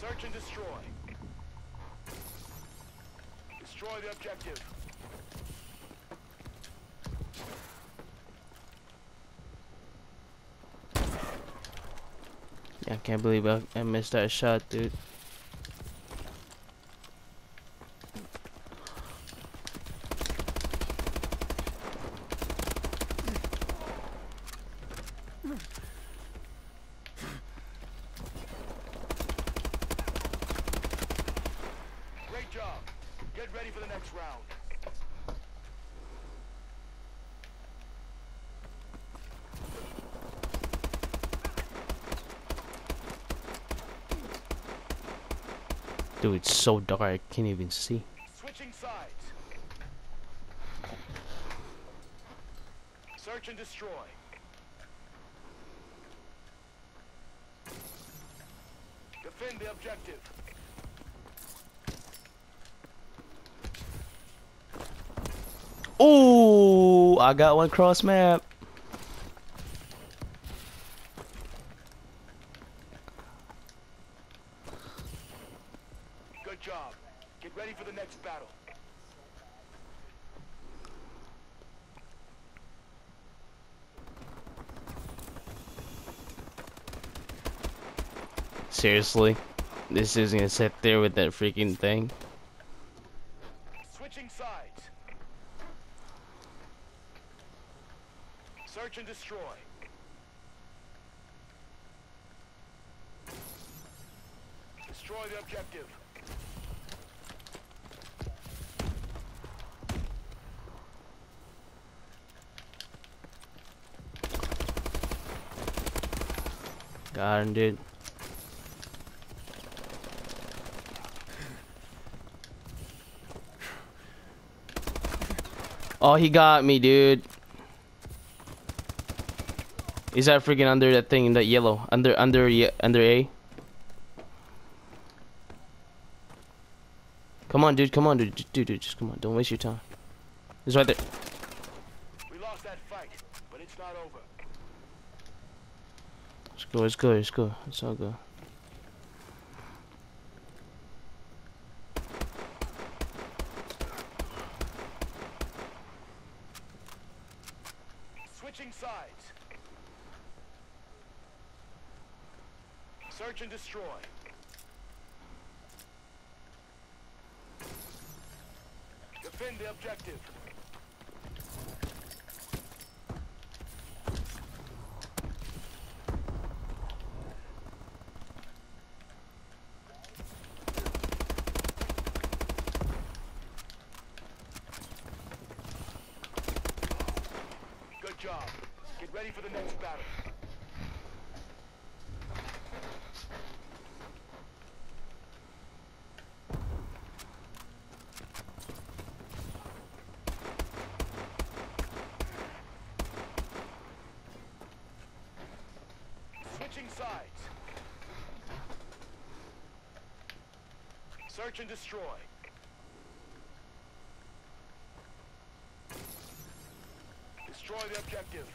Search and destroy. Destroy the objective. I can't believe I, I missed that shot, dude. Great job. Get ready for the next round. Dude, it's so dark, I can't even see. Switching sides. Search and destroy. Defend the objective. Oh, I got one cross map. Good job. Get ready for the next battle. Seriously? This is gonna sit there with that freaking thing? Switching sides. Search and destroy. Destroy the objective. Got him, dude. Oh, he got me, dude. Is that freaking under that thing in that yellow? Under, under, ye- under A? Come on, dude. Come on, dude. Dude, dude, just come on. Don't waste your time. He's right there. We lost that fight, but it's not over. Let's go. Let's go. Let's go. It's all good. Switching sides. Search and destroy. Defend the objective. Good job. Get ready for the next battle. Switching sides. Search and destroy. Destroy the objective.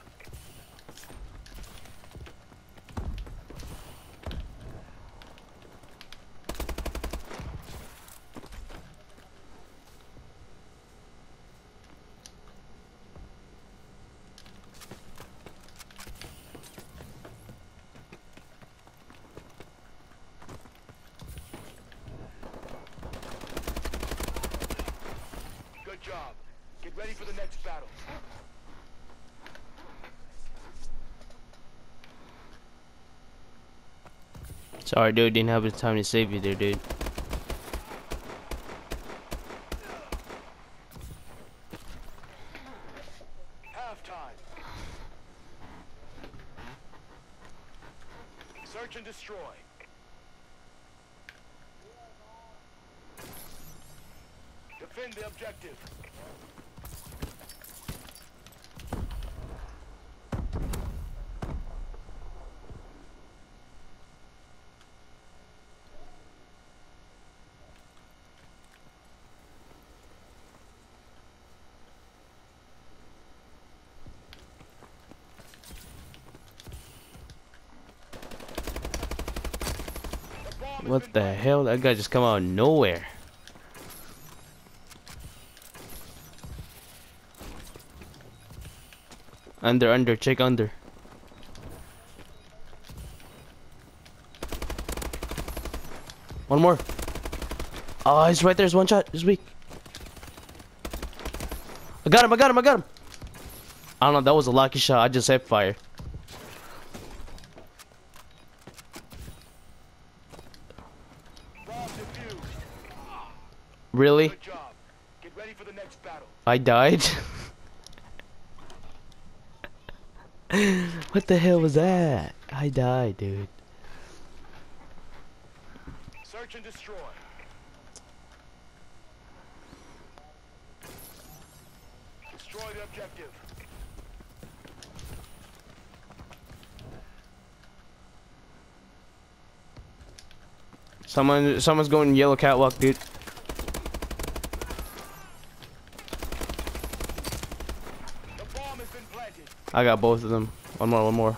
Good job. Get ready for the next battle. Sorry, dude. Didn't have the time to save you there, dude. Search and destroy. Defend the objective. What the hell? That guy just come out of nowhere. Under, under, check under. One more. Oh, he's right there. He's one shot. He's weak. I got him. I got him. I got him. I don't know. That was a lucky shot. I just hit fire. Bomb defused. Really? Good job. Get ready for the next battle. I died. what the hell was that? I died, dude. Search and destroy. Destroy the objective. Someone, someone's going yellow catwalk, dude. I got both of them. One more, one more.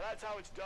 That's how it's done.